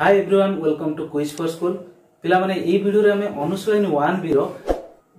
Hi everyone welcome to quiz for school ପିଲାମାନେ ଏଇ ଭିଡ଼ିଓରେ ଆମେ ଅନୁଶୀଳନୀ ୱାନ୍ ବିର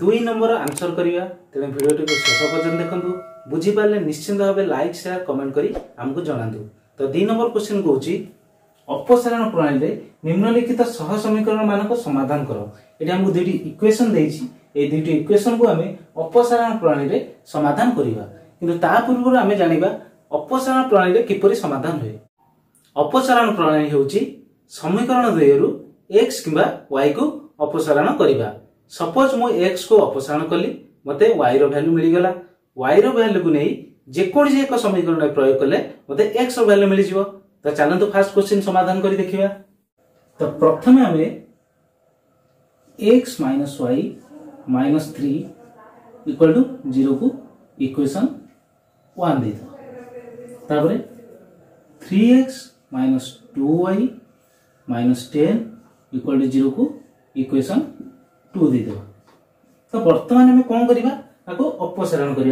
ଦୁଇ ନମ୍ବର ଆନ୍ସର କରିବା। ତେଣୁ ଭିଡ଼ିଓଟିକୁ ଶେଷ ପର୍ଯ୍ୟନ୍ତ ଦେଖନ୍ତୁ। ବୁଝିପାରିଲେ ନିଶ୍ଚିନ୍ତ ଭାବେ ଲାଇକ୍ ସେୟାର କମେଣ୍ଟ କରି ଆମକୁ ଜଣାନ୍ତୁ। ତ ଦୁଇ ନମ୍ବର କ୍ୱେଶ୍ଚିନ୍ କହୁଛି ଅପସାରଣ ପ୍ରଣାଳୀରେ ନିମ୍ନଲିଖିତ ସହ ସମୀକରଣ ମାନଙ୍କ ସମାଧାନ କର। ଏଠି ଆମକୁ ଦୁଇଟି ଇକ୍ୱେସନ୍ ଦେଇଛି। এই ଦୁଇଟି ଇକ୍ୱେସନ୍କୁ ଆମେ ଅପସାରଣ ପ୍ରଣାଳୀରେ ସମାଧାନ କରିବା। କିନ୍ତୁ ତା ପୂର୍ବରୁ ଆମେ ଜାଣିବା ଅପସାରଣ ପ୍ରଣାଳୀରେ କିପରି ସମାଧାନ ହୁଏ। ଅପସାରଣ ପ୍ରଣାଳୀ ହେଉଛି ସମୀକରଣ ଦୁଇରୁ ଏକ୍ସ କିମ୍ବା ୱାଇକୁ ଅପସାରଣ କରିବା। ସପୋଜ ମୁଁ ଏକ୍ସକୁ ଅପସାରଣ କଲି ମୋତେ ୱାଇର ଭ୍ୟାଲ୍ୟୁ ମିଳିଗଲା। ୱାଇର ଭ୍ୟାଲ୍ୟୁକୁ ନେଇ ଯେକୌଣସି ଏକ ସମୀକରଣରେ ପ୍ରୟୋଗ କଲେ ମୋତେ ଏକ୍ସର ଭ୍ୟାଲ୍ୟୁ ମିଳିଯିବ। ତ ଚାଲନ୍ତୁ ଫାର୍ଷ୍ଟ କ୍ୱେଶ୍ଚିନ୍ ସମାଧାନ କରି ଦେଖିବା। ତ ପ୍ରଥମେ ଆମେ X minus Y minus three equal to ଜିରୋକୁ equation one ଦେଇଥାଉ ତାପରେ three X minus two Y minus ten equal to zero को इक्वेशन टू दे देव तो बर्तमान आम कौन करवा अपसारण कर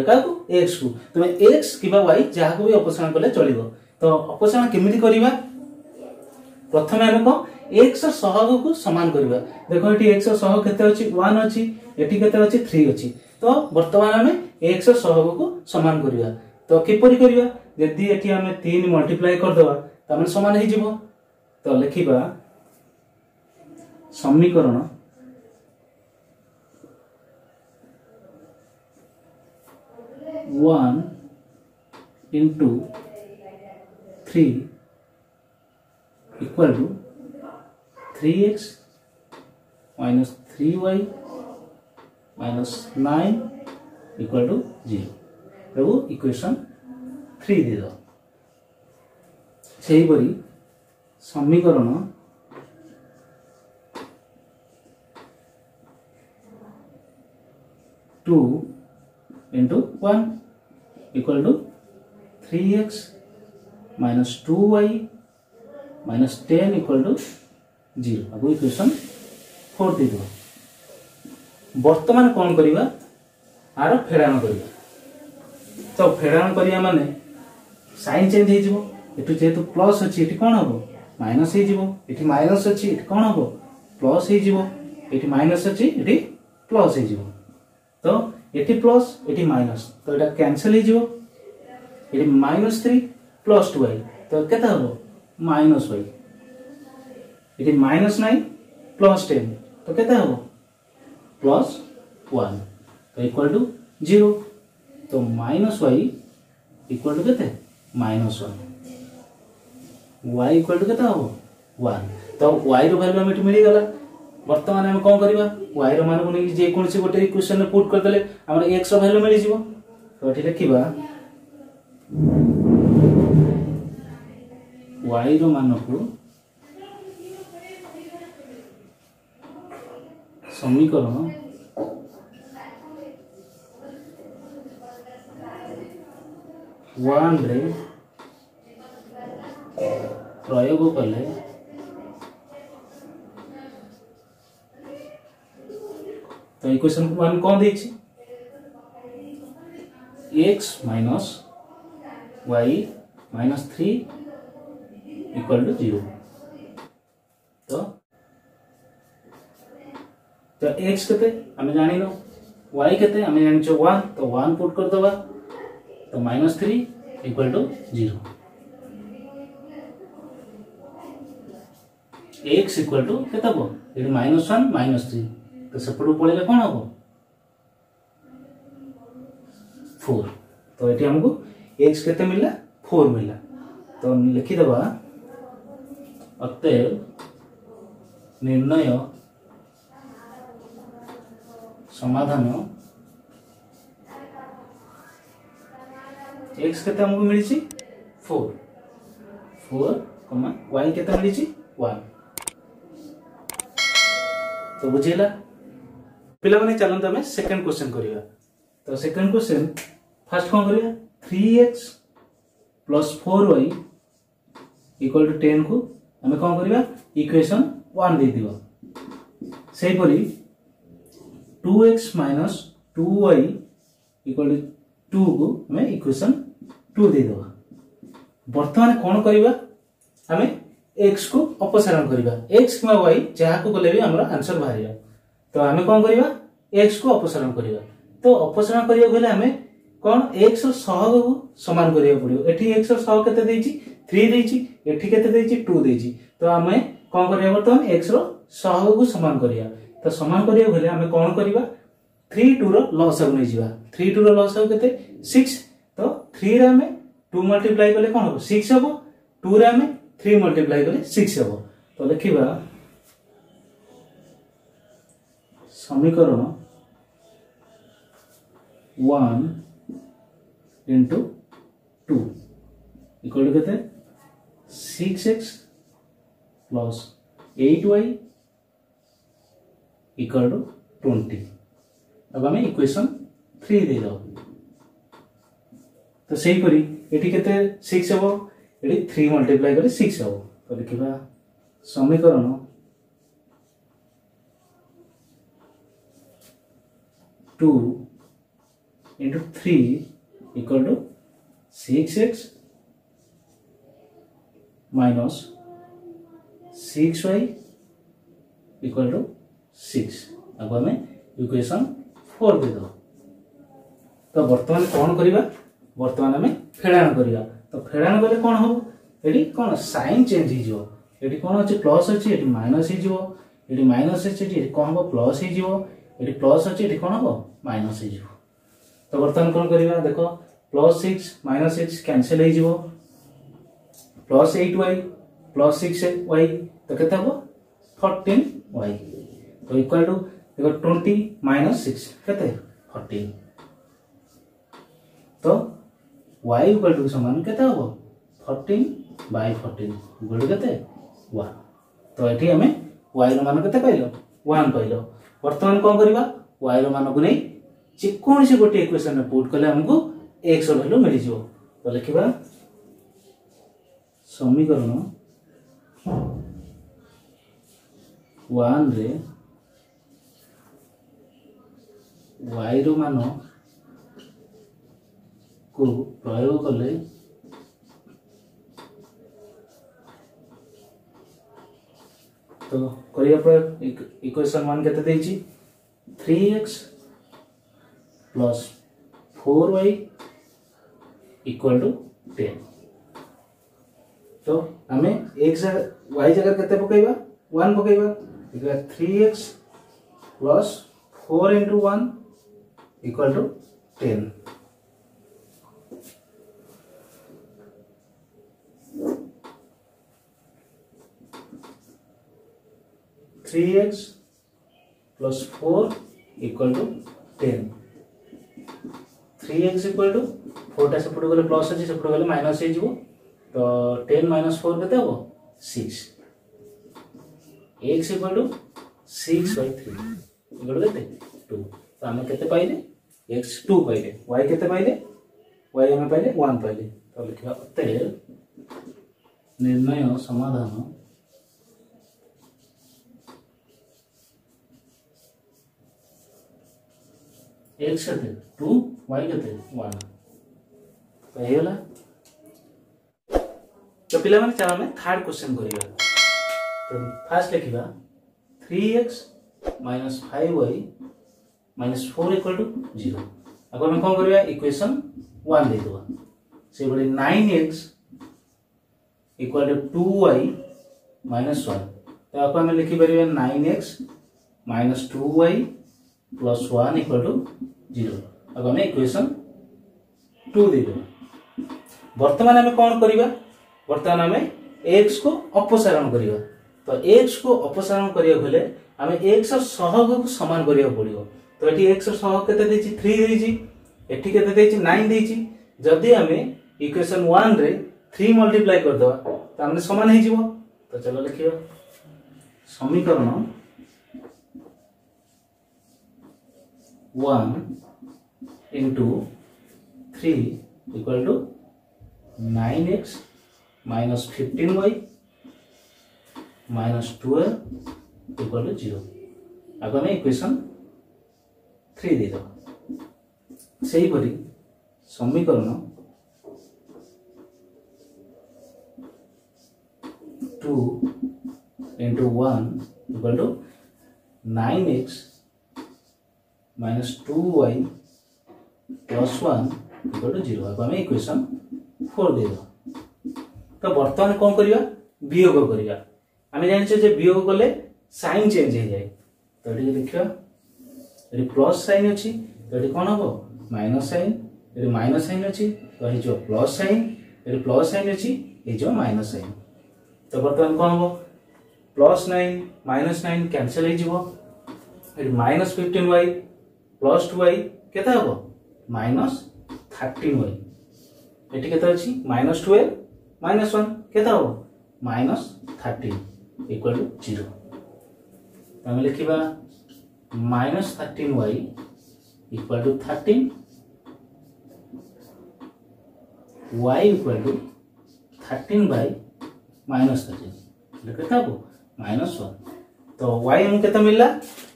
एक्स को तुम एक्स कि वाई जहाँ को भी अपसारण कले चल तो अपसारण केमी करवा प्रथम आम कौन एक्स सहग को सामान करवा देख ये एक्स सहग के वन अच्छी एटी के थ्री अच्छी तो बर्तमान आम एक्स सहग को सामान करवा तो किपर करवादी एटी आम तीन मल्टीप्लाए करदे तो आम सामान ତ ଲେଖିବା ସମୀକରଣ one into three equal to 3x minus 3y minus 9 equal to 0 Prabhu equation three देद ସେହିପରି समीकरण two into one equal to three X minus two Y minus ten equal to zero अब इक्वेशन फोर दे बर्तमान कौन करवा are फेराण करवा तो फेराण करवा मान सेंज हो जेहतु प्लस अच्छी कौन हम माइनस माइनस अच्छी कौन हम प्लस ये माइनस अच्छी प्लस हो तो ये प्लस ये माइनस तो यहाँ कैनसल हो minus three plus two Y तो कत माइनस वाई ये माइनस नाइन प्लस टेन तो कत प्लस वन तो इक्वल टू ज़ीरो तो माइनस वाई इक्वल टू के minus Y Y equal to केते हो तो y रो वैल्यू मिल गला बर्तमान हम कोन करबा y रो मान को लेके जे गोटे इक्वेशन पुट कर देले हमरा x मिल जीवो तो एठी लिखिबा y मान को समीकरण वन रे प्रयोग कले। तो इक्वेशन ওয়ান कौन দিয়েছি X minus Y minus three equal to zero तो तो एक्स केते? हमें जानी लो वाई केते? हमें जानी चो वन तो वन पुट कर दवा तो minus three equal to zero X equal to के माइनस वन माइनस थ्री तो सेपट पड़े कौन हम फोर तो ये आमको एक्स के मिलला फोर मिलला तो लिखिद अतए निर्णय समाधान एक्स के मिली फोर फोर कमा वाई के मिली वन तो बुझेगा पे मैंने चलन तो क्वेश्चन करवा तो सेकेंड क्वेश्चन फास्ट कौन करिया three X plus four Y equal to ten को आम कौन करिया इक्वेशन वन दे दियो सही two X minus two Y equal to two को हमें इक्वेशन टू देदेव बर्तमान कौन करिया हमें एक्स को अपसारण करवा एक्स कि वाई जहाँ गले भी आमर आंसर बाहर तो आम कौन करवा एक्स को अपसारण करवा तो अपसारण करा आम कौन एक्स सहग को सामान करा पड़ो एक्स के थ्री एटी के टू तो आम कौन कर बर्तमान एक्स सहग को सामान करा तो सामान करा आम कौन करवा थ्री टू रस नहीं जावा थ्री टू रस के सिक्स तो थ्री आम टू मल्टीप्लाई कले कौन हम सिक्स हम टू आम थ्री मल्टीप्लाई कले सिक्स हम तो देखा समीकरण one into two equal to के six X plus eight Y equal to twenty अब आम इक्वेशन थ्री दे तो सहीपरी ये ये थ्री मल्टीप्लाई कले सिक्स हम तो देखा समीकरण two into three equal to six X minus six Y equal to six अब आम इक्वेशन फोर दे तो बर्तमान कौन करवा बर्तमान तो फेड़ाण कले कौन हम ये कौन सैन चेंज हो ये प्लस अच्छे माइनस हो माइनस कौन हम प्लस हो प्लस अच्छे कौन हम माइनस हो तो बर्तमान कौन करवा देख plus six minus six cancel हो plus eight Y plus six Y तो के फोर्टीन वाई तो इक्वल टू देखो ट्वेंटी माइनस सिक्स के फोर्टीन तो y equal to समान केते हबो 14 by इक्वल टू केते तो ये हमें y रो मान केते पाइलो 1 पाइलो वर्तमान कोन करबा मान को नै जे गोटे इक्वेसन में पुट करले हमको x रो मिल जिवो तो लिखिबा समीकरण 1 रे y को प्रयोग कले तो इक्वेशन मान के three X plus four Y equal to ten तो आम एक्स वाई जगह के पकड़ा वन पकड़ा three X plus four into one equal to ten three X plus four equal to ten three X equal to फोरटा सेपट गले plus अच्छे सेपट गले माइनस हो तो टेन माइनस फोर के हम six X equal to six by three equal के two तो आम के पाइले एक्स टू पाइले वाई के पाइले वाई आम पाइले वन पाइले तो लिखा अतएव निर्णय समाधान एक्स टू वाई कते वन तो ହେଇଗଲା ତ ପିଲାମାନେ ଚାଲ ଆମେ ଥାର୍ଡ କ୍ୱେଶ୍ଚନ କରିବା ତ ଫାର୍ଷ୍ଟ ଲେଖିବା three X minus five Y minus four equal to zero आपको हमें कौन करिया इक्वेशन वन दे दवा से बोले nine X equal to two Y minus one तो आपको हमें लिखी पारे nine X minus two Y plus 1 equal to 0 अब आम इक्वेशन टू देदे बर्तमान आम कौन करवा बर्तमान आम एक्स को अपसारण करवा तो एक्स को अपसारण करने आम एक्स सहग को सामान करने पड़ो तो ये एक्स सहग के थ्री एटी के नाइन जदि आम इक्वेशन वन थ्री मल्टीप्लाई करदे तो आम सामान तो चलो लिखा समीकरण 1 into 3 equal to 9x minus 15y minus 12 equal to 0 अब हमें equation 3 दे दो सही परी सम्मी करनो 2 into 1 equal to 9x minus 2y plus 1 equal to 0 अब हमें इक्वेशन 4 देबा तो वर्तमान कोन करिया वियोग करिया हमें जानि जे वियोग करले साइन चेंज हो जाए तो एटी देखियो एटी प्लस साइन अछि तो एटी कोन हो माइनस साइन एटी माइनस साइन अछि तो हे जो प्लस साइन एटी प्लस साइन अछि हे जो माइनस साइन तो वर्तमान कोन हो प्लस 9 माइनस 9 कैंसिल हो जिवो eighty minus 15y plus two Y के माइनस थर्टिन वाई ये माइनस टूए माइनस वन के minus thirteen equal to zero लिखा minus thirteen Y equal to thirteen Y equal to thirteen by minus thirteen minus one तो Y के मिलला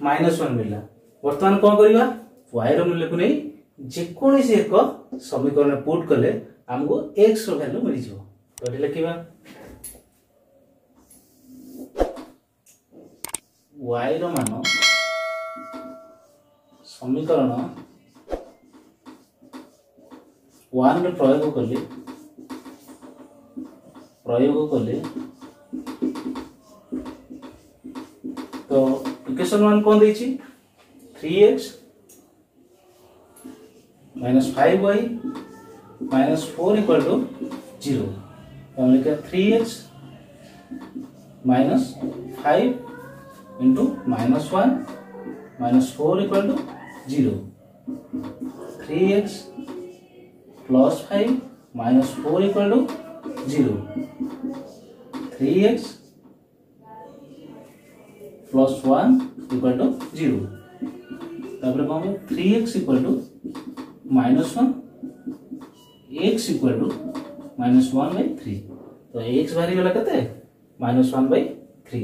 minus one मिलला ବର୍ତ୍ତମାନ କ'ଣ କରିବା ୱାଇର ମୂଲ୍ୟକୁ ନେଇ ଯେକୌଣସି ଏକ ସମୀକରଣ ପୁଟ୍ କଲେ ଆମକୁ ଏକ୍ସର ଭ୍ୟାଲ୍ୟୁ ମିଳିଯିବ ତ ଏଠି ଲେଖିବା ୱାଇର ମାନ ସମୀକରଣ ୱାନ୍ରେ ପ୍ରୟୋଗ କଲେ ପ୍ରୟୋଗ କଲେ ତ ଇକ୍ୱେସନ୍ ୱାନ୍ କ'ଣ ଦେଇଛି three X minus five Y minus four equal to zero. तो three X minus five into minus one minus four equal to zero. Three X plus five minus four equal to zero. Three X plus one equal to zero. তারপরে পাবো three X equal to minus one X equal to minus one by three তো x ভারি গেল কেতে minus one by three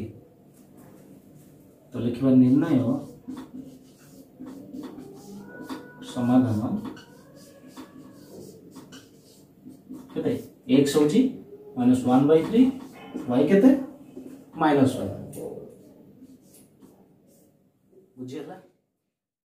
তো লিখবা নির্ণয় সমাধান কেতে এক্স হচ্ছে minus one by three Y কেতে মাইনাস ওয়ান বুঝিগলা